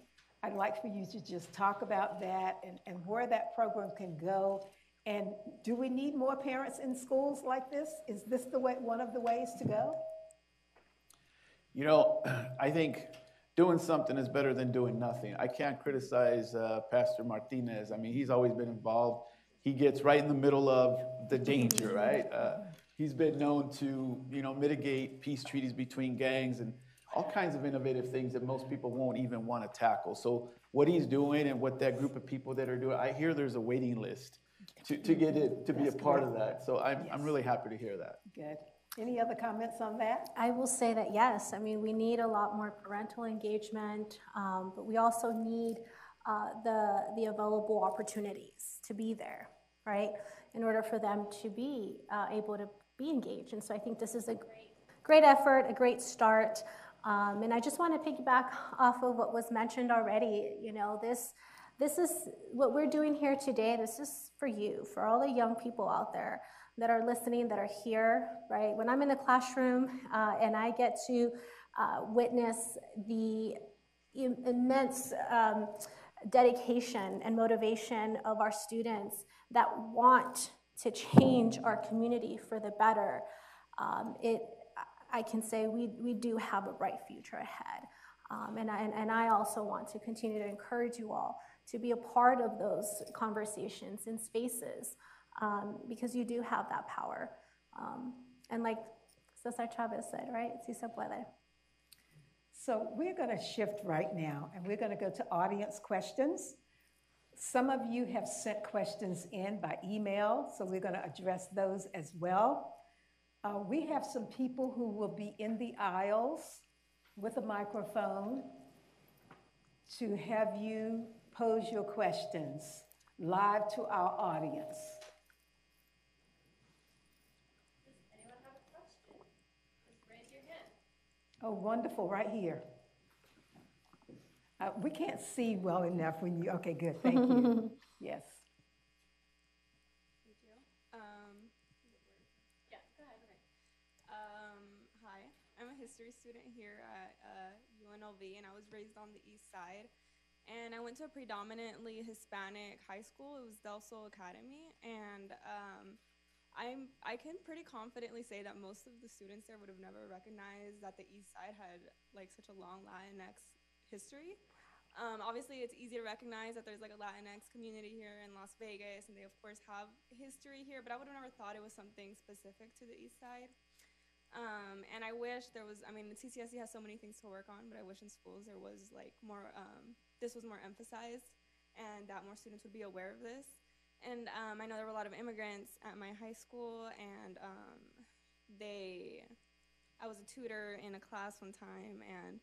I'd like for you to just talk about that and, and where that program can go. And do we need more parents in schools like this? Is this the way, one of the ways to go? You know, I think doing something is better than doing nothing. I can't criticize uh, Pastor Martinez. I mean, he's always been involved. He gets right in the middle of the danger, right? Uh, he's been known to, you know, mitigate peace treaties between gangs and all kinds of innovative things that most people won't even want to tackle. So what he's doing and what that group of people that are doing, I hear there's a waiting list to, to get it, to be a part of that. So I'm, I'm really happy to hear that. Good. Any other comments on that? I will say that yes, I mean, we need a lot more parental engagement, um, but we also need uh, the, the available opportunities to be there, right? In order for them to be uh, able to be engaged. And so I think this is a great, great effort, a great start. Um, and I just want to piggyback off of what was mentioned already. You know, this, this is what we're doing here today. This is for you, for all the young people out there that are listening, that are here, right? When I'm in the classroom uh, and I get to uh, witness the Im- immense um, dedication and motivation of our students that want to change our community for the better, um, it, I can say we, we do have a bright future ahead. Um, and, I, and I also want to continue to encourage you all to be a part of those conversations and spaces um, because you do have that power. Um, and like Cesar Chavez said, right? Si se puede. So we're going to shift right now and we're going to go to audience questions. Some of you have sent questions in by email, so we're going to address those as well. Uh, we have some people who will be in the aisles with a microphone to have you pose your questions live to our audience. Oh, wonderful, right here. Uh, we can't see well enough when you, okay, good, thank you. Yes. Um, yeah, go ahead. Okay. Um, hi, I'm a history student here at uh, UNLV, and I was raised on the east side. And I went to a predominantly Hispanic high school. It was Del Sol Academy, and um, I'm I can pretty confidently say that most of the students there would have never recognized that the East Side had like such a long Latinx history. Um, obviously, it's easy to recognize that there's like a Latinx community here in Las Vegas, and they of course have history here. But I would have never thought it was something specific to the East Side. Um, and I wish there was. I mean, the CCSD has so many things to work on, but I wish in schools there was like more. Um, this was more emphasized, and that more students would be aware of this. And um, I know there were a lot of immigrants at my high school, and um, they, I was a tutor in a class one time, and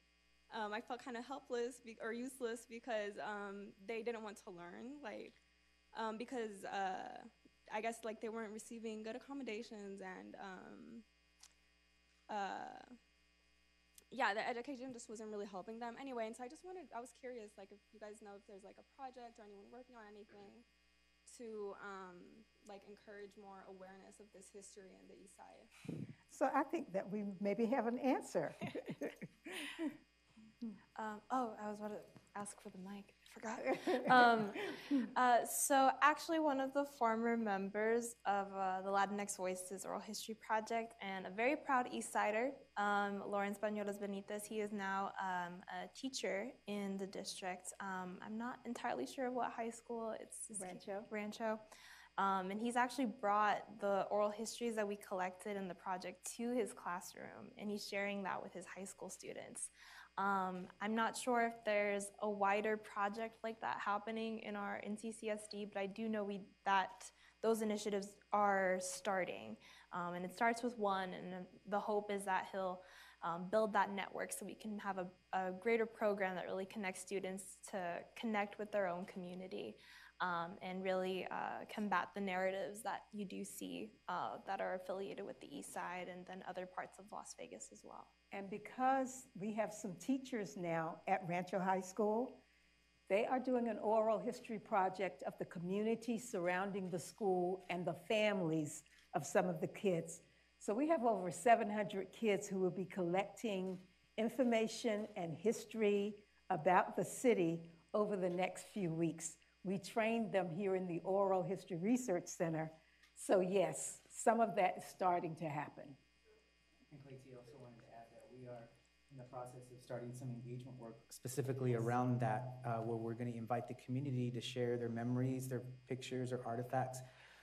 um, I felt kind of helpless be- or useless because um, they didn't want to learn, like, um, because uh, I guess like they weren't receiving good accommodations, and um, uh, yeah, the education just wasn't really helping them anyway. And so I just wanted, I was curious, like, if you guys know if there's like a project or anyone working on anything to um, like encourage more awareness of this history in the East Side. So I think that we maybe have an answer. Um, oh, I was about to ask for the mic. I forgot. um, uh, so, actually, one of the former members of uh, the Latinx Voices Oral History Project and a very proud East Sider, um, Lawrence Bañuelos Benitez, he is now um, a teacher in the district. Um, I'm not entirely sure of what high school it's. it's Rancho. Rancho. Um, and he's actually brought the oral histories that we collected in the project to his classroom, and he's sharing that with his high school students. Um, I'm not sure if there's a wider project like that happening in our NCCSD, but I do know we that those initiatives are starting, um, and it starts with one, and the hope is that he'll um, build that network so we can have a, a, greater program that really connects students to connect with their own community. Um, and really uh, combat the narratives that you do see uh, that are affiliated with the East Side and then other parts of Las Vegas as well. And because we have some teachers now at Rancho High School, they are doing an oral history project of the community surrounding the school and the families of some of the kids. So we have over 700 kids who will be collecting information and history about the city over the next few weeks. We trained them here in the Oral History Research Center. So yes, some of that is starting to happen. And Clayton also wanted to add that we are in the process of starting some engagement work specifically around that, uh, where we're going to invite the community to share their memories, their pictures, or artifacts,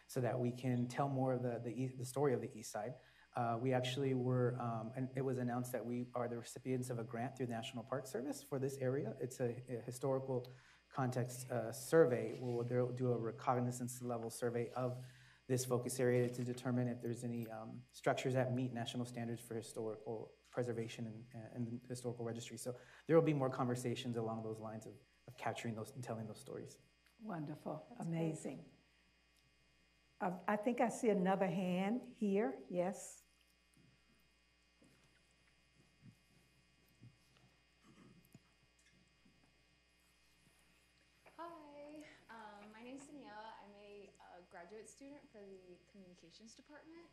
so that we can tell more of the, the, the story of the East Side. Uh, we actually were, um, and it was announced that we are the recipients of a grant through the National Park Service for this area. It's a, a historical context uh, survey. We'll do a recognizance level survey of this focus area to determine if there's any um, structures that meet national standards for historical preservation and, and the historical registry. So there will be more conversations along those lines of, of capturing those and telling those stories. Wonderful, That's amazing. Uh, I think I see another hand here, yes. Hi, um, my name is Danielle. I'm a uh, graduate student for the communications department.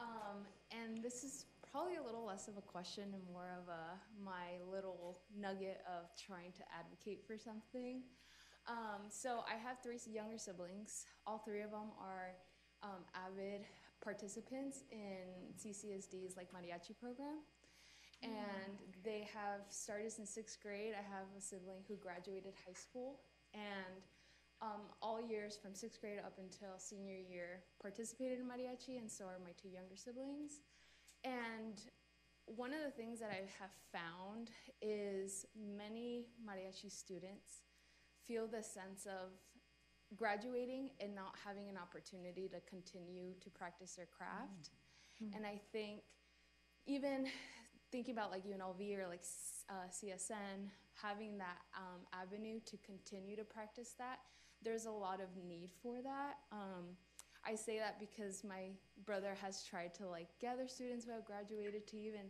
Um, and this is probably a little less of a question and more of a my little nugget of trying to advocate for something. Um, so I have three younger siblings. All three of them are um, avid participants in CCSD's like mariachi program. And they have started since sixth grade. I have a sibling who graduated high school and um, all years from sixth grade up until senior year participated in mariachi, and so are my two younger siblings. And one of the things that I have found is many mariachi students feel the sense of graduating and not having an opportunity to continue to practice their craft. Mm-hmm. And I think even thinking about like UNLV or like uh, CSN, having that um, avenue to continue to practice that there's a lot of need for that. Um, I say that because my brother has tried to like gather students who have graduated to even,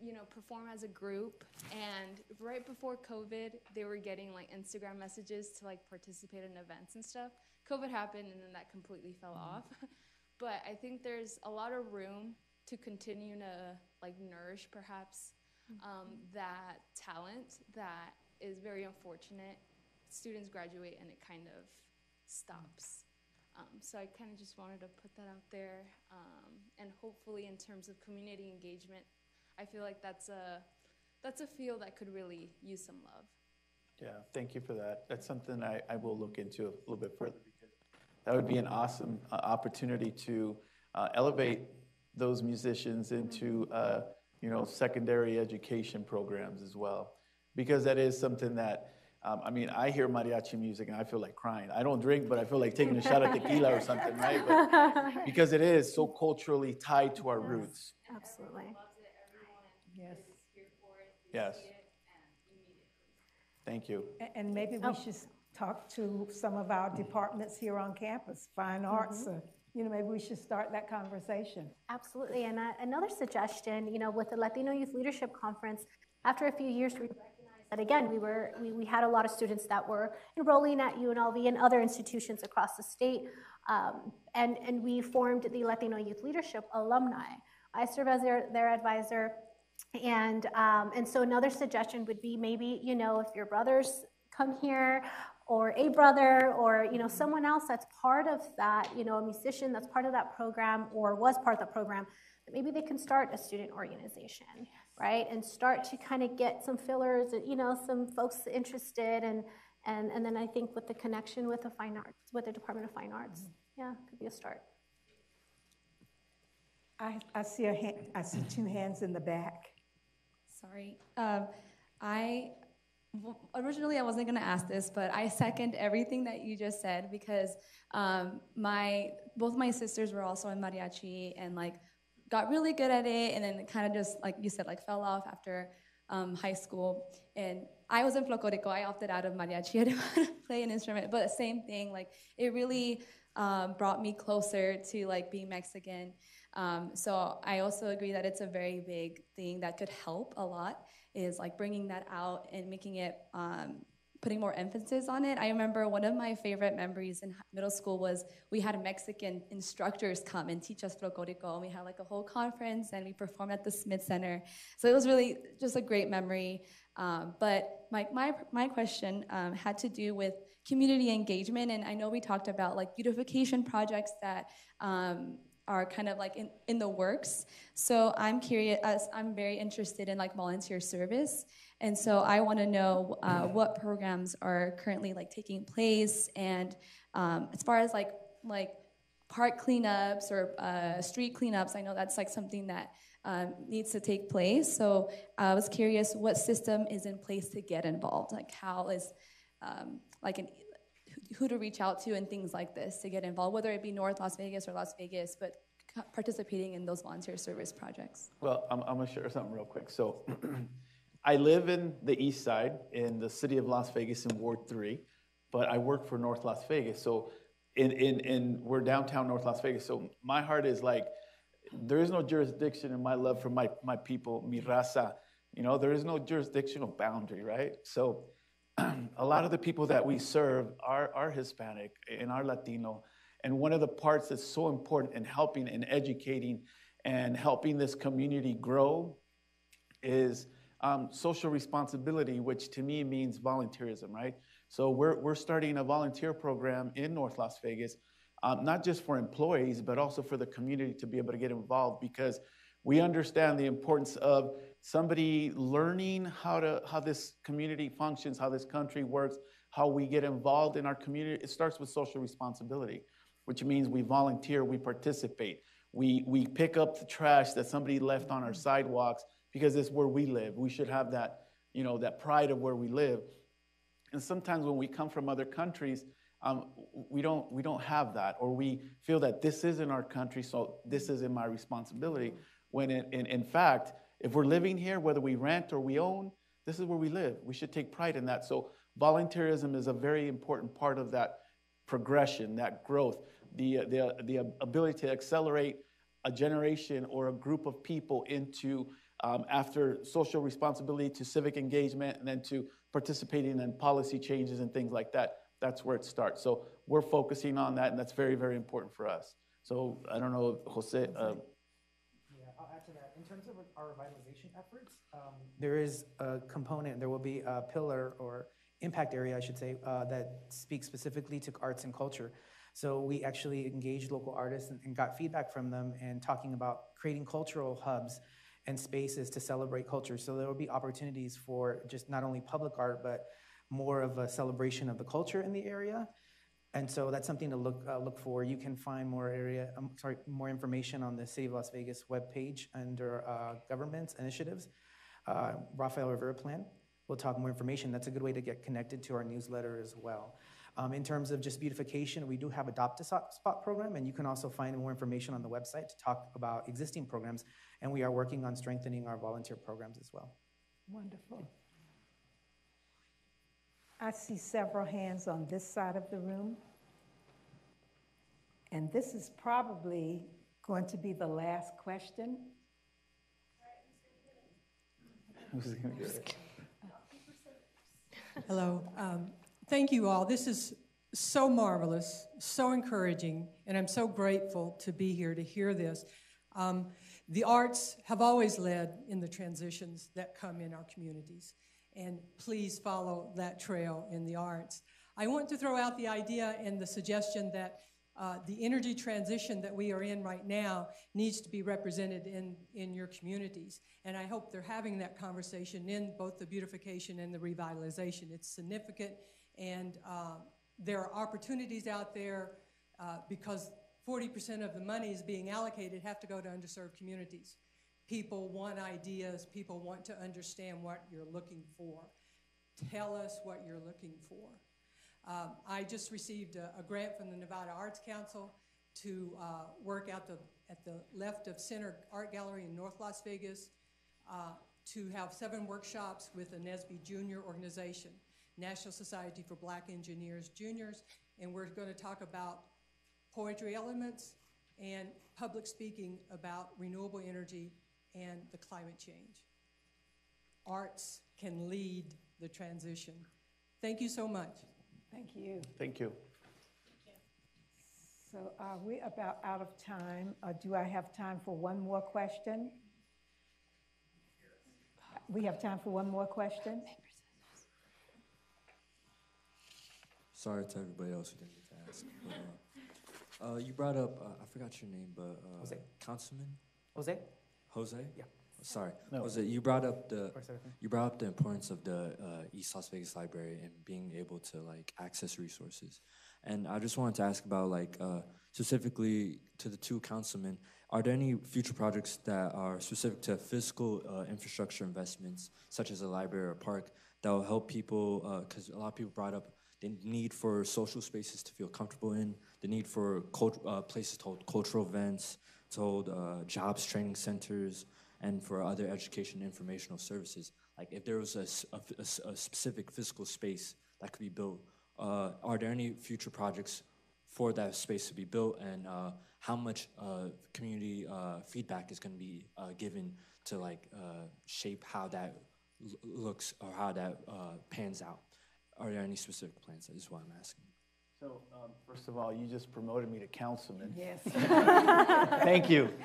you know, perform as a group. And right before COVID, they were getting like Instagram messages to like participate in events and stuff. COVID happened and then that completely fell mm-hmm. off. but I think there's a lot of room to continue to like nourish perhaps um, mm-hmm. that talent that is very unfortunate students graduate and it kind of stops. Um, so I kind of just wanted to put that out there, um, and hopefully, in terms of community engagement, I feel like that's a that's a field that could really use some love. Yeah, thank you for that. That's something I, I will look into a little bit further because that would be an awesome uh, opportunity to uh, elevate those musicians into uh, you know secondary education programs as well, because that is something that um, I mean, I hear mariachi music and I feel like crying. I don't drink, but I feel like taking a shot of tequila or something, right? But, because it is so culturally tied to our yes, roots. Absolutely. Yes. Yes. Thank you. And maybe we oh. should talk to some of our departments here on campus, fine arts, mm-hmm. you know, maybe we should start that conversation. Absolutely. And uh, another suggestion, you know, with the Latino Youth Leadership Conference, after a few years, we that again, we were we, we had a lot of students that were enrolling at UNLV and other institutions across the state, um, and and we formed the Latino Youth Leadership Alumni. I serve as their their advisor, and um, and so another suggestion would be maybe you know if your brothers come here or a brother or you know someone else that's part of that you know a musician that's part of that program or was part of the program maybe they can start a student organization right and start to kind of get some fillers and, you know some folks interested and and and then i think with the connection with the fine arts with the department of fine arts yeah could be a start I, I see a hand, I see two hands in the back. Sorry. Um, I w- originally I wasn't going to ask this, but I second everything that you just said because um, my both my sisters were also in mariachi and like got really good at it, and then kind of just like you said, like fell off after um, high school. And I was in Folklórico. I opted out of mariachi. I didn't want to play an instrument, but same thing. Like it really um, brought me closer to like being Mexican. Um, so I also agree that it's a very big thing that could help a lot is like bringing that out and making it um, putting more emphasis on it. I remember one of my favorite memories in middle school was we had Mexican instructors come and teach us Folklórico, and we had like a whole conference and we performed at the Smith Center. So it was really just a great memory. Um, but my, my, my question um, had to do with community engagement, and I know we talked about like beautification projects that um, are kind of like in, in the works. So I'm curious, I'm very interested in like volunteer service. And so I want to know uh, what programs are currently like taking place. And um, as far as like, like park cleanups or uh, street cleanups, I know that's like something that um, needs to take place. So I was curious what system is in place to get involved? Like how is um, like an who to reach out to and things like this to get involved, whether it be North Las Vegas or Las Vegas, but participating in those volunteer service projects. Well, I'm, I'm gonna share something real quick. So I live in the east side in the city of Las Vegas in Ward 3, but I work for North Las Vegas. So in, in, in we're downtown North Las Vegas. So my heart is like, there is no jurisdiction in my love for my, my people, mi raza. You know, there is no jurisdictional boundary, right? So a lot of the people that we serve are, are Hispanic and are Latino. And one of the parts that's so important in helping and educating and helping this community grow is um, social responsibility, which to me means volunteerism, right? So we're, we're starting a volunteer program in North Las Vegas, um, not just for employees, but also for the community to be able to get involved because we understand the importance of somebody learning how to how this community functions, how this country works, how we get involved in our community. It starts with social responsibility, which means we volunteer, we participate, we we pick up the trash that somebody left on our sidewalks because it's where we live. We should have that, you know, that pride of where we live. And sometimes when we come from other countries, um, we don't we don't have that, or we feel that this isn't our country, so this isn't my responsibility. When in, in, in fact, if we're living here, whether we rent or we own, this is where we live. We should take pride in that. So, volunteerism is a very important part of that progression, that growth, the, the, the ability to accelerate a generation or a group of people into um, after social responsibility to civic engagement and then to participating in policy changes and things like that. That's where it starts. So we're focusing on that, and that's very, very important for us. So I don't know, Jose. Uh, I'll add to that, in terms of our revitalization efforts, um, there is a component, there will be a pillar or impact area, I should say, uh, that speaks specifically to arts and culture. So we actually engaged local artists and, and got feedback from them and talking about creating cultural hubs and spaces to celebrate culture. So there will be opportunities for just not only public art, but more of a celebration of the culture in the area. And so that's something to look uh, look for. You can find more area, um, sorry, more information on the City of Las Vegas webpage under uh, governments initiatives. Uh, Rafael Rivera Plan. We'll talk more information. That's a good way to get connected to our newsletter as well. Um, in terms of just beautification, we do have a Adopt a Spot program, and you can also find more information on the website to talk about existing programs. And we are working on strengthening our volunteer programs as well. Wonderful. I see several hands on this side of the room. And this is probably going to be the last question. Who's gonna get? Hello. Um, Thank you all. This is so marvelous, so encouraging, and I'm so grateful to be here to hear this. Um, The arts have always led in the transitions that come in our communities, and please follow that trail in the arts. I want to throw out the idea and the suggestion that uh, the energy transition that we are in right now needs to be represented in, in your communities. And I hope they're having that conversation in both the beautification and the revitalization. It's significant, and uh, there are opportunities out there uh, because 40% of the monies being allocated have to go to underserved communities. People want ideas, people want to understand what you're looking for. Tell us what you're looking for. Um, I just received a, a grant from the Nevada Arts Council to uh, work out the, at the left of Center Art Gallery in North Las Vegas uh, to have seven workshops with the NSBE Junior organization, National Society for Black Engineers Juniors, and we're going to talk about poetry elements and public speaking about renewable energy and the climate change. Arts can lead the transition. Thank you so much. Thank you. Thank you. So are we about out of time? Or do I have time for one more question? We have time for one more question? Sorry to everybody else who didn't get to ask. But, uh, uh, you brought up, uh, I forgot your name, but uh, Jose. Councilman Jose? Jose? Yeah. Sorry, No. Jose. You brought up the Or Serafin? you brought up the importance of the uh, East Las Vegas Library and being able to like access resources. And I just wanted to ask about like uh, specifically to the two councilmen. Are there any future projects that are specific to physical uh, infrastructure investments, such as a library or a park, that will help people? Because a lot of people brought up the need for social spaces to feel comfortable in, the need for cult- uh, places to hold cultural events, to hold uh, jobs training centers, and for other education informational services. Like if there was a specific physical space that could be built, uh, are there any future projects for that space to be built, and uh, how much uh, community uh, feedback is going to be given to like shape how that looks or how that pans out? Are there any specific plans? That is why I'm asking. So, um, first of all, you just promoted me to councilman. Yes. Thank you.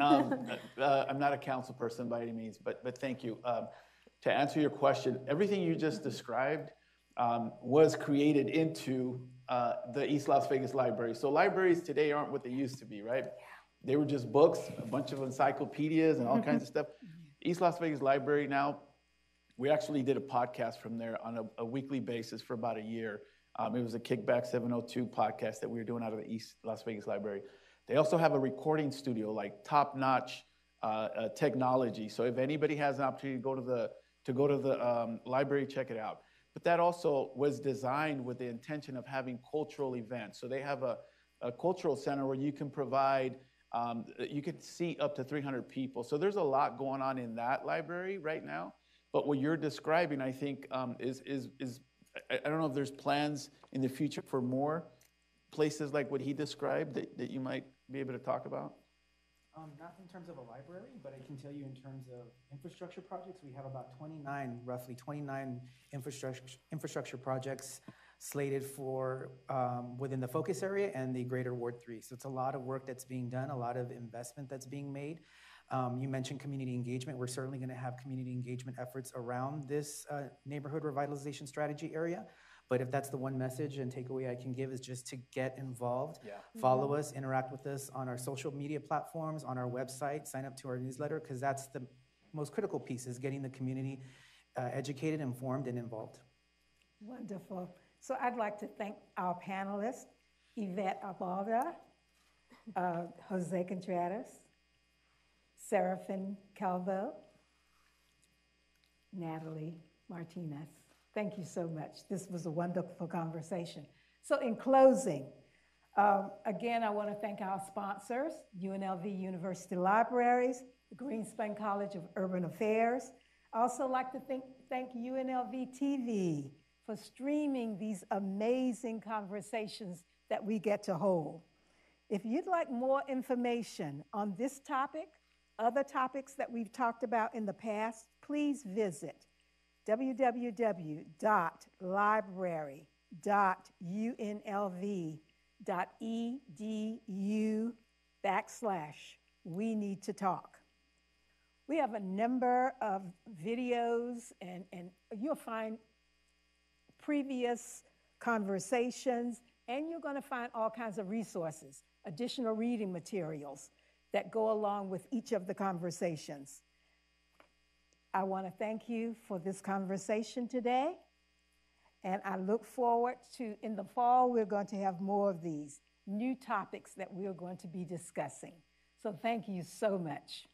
Um, uh, I'm not a council person by any means, but, but thank you. Um, To answer your question, everything you just described um, was created into uh, the East Las Vegas Library. So libraries today aren't what they used to be, right? Yeah. They were just books, a bunch of encyclopedias and all kinds of stuff. East Las Vegas Library now, we actually did a podcast from there on a, a weekly basis for about a year. Um, it was a Kickback 702 podcast that we were doing out of the East Las Vegas Library. They also have a recording studio, like top-notch uh, uh, technology. So if anybody has an opportunity to go to the to go to the um, library, check it out. But that also was designed with the intention of having cultural events. So they have a, a cultural center where you can provide, um, you can seat up to 300 people. So there's a lot going on in that library right now. But what you're describing, I think, um, is, is, is I, I don't know if there's plans in the future for more places like what he described that, that you might be able to talk about. Um, not in terms of a library, but I can tell you in terms of infrastructure projects, we have about 29, roughly 29 infrastructure, infrastructure projects slated for um, within the focus area and the greater Ward 3. So it's a lot of work that's being done, a lot of investment that's being made. Um, you mentioned community engagement. We're certainly going to have community engagement efforts around this uh, neighborhood revitalization strategy area. But if that's the one message and takeaway I can give is just to get involved. Yeah. Follow us, interact with us on our social media platforms, on our website, sign up to our newsletter, because that's the most critical piece is getting the community uh, educated, informed, and involved. Wonderful. So I'd like to thank our panelists, Ivet Aldaba, uh, Jose Contreras, Serafin Calvo, Nathalie Martinez. Thank you so much. This was a wonderful conversation. So in closing, um, again, I want to thank our sponsors, UNLV University Libraries, the Greenspun College of Urban Affairs. I also like to thank, thank UNLV TV for streaming these amazing conversations that we get to hold. If you'd like more information on this topic, other topics that we've talked about in the past, please visit www.library.unlv.edu backslash we need to talk. We have a number of videos, and, and you'll find previous conversations, and you're going to find all kinds of resources, additional reading materials that go along with each of the conversations. I want to thank you for this conversation today, and I look forward to, in the fall, we're going to have more of these new topics that we're going to be discussing. So thank you so much.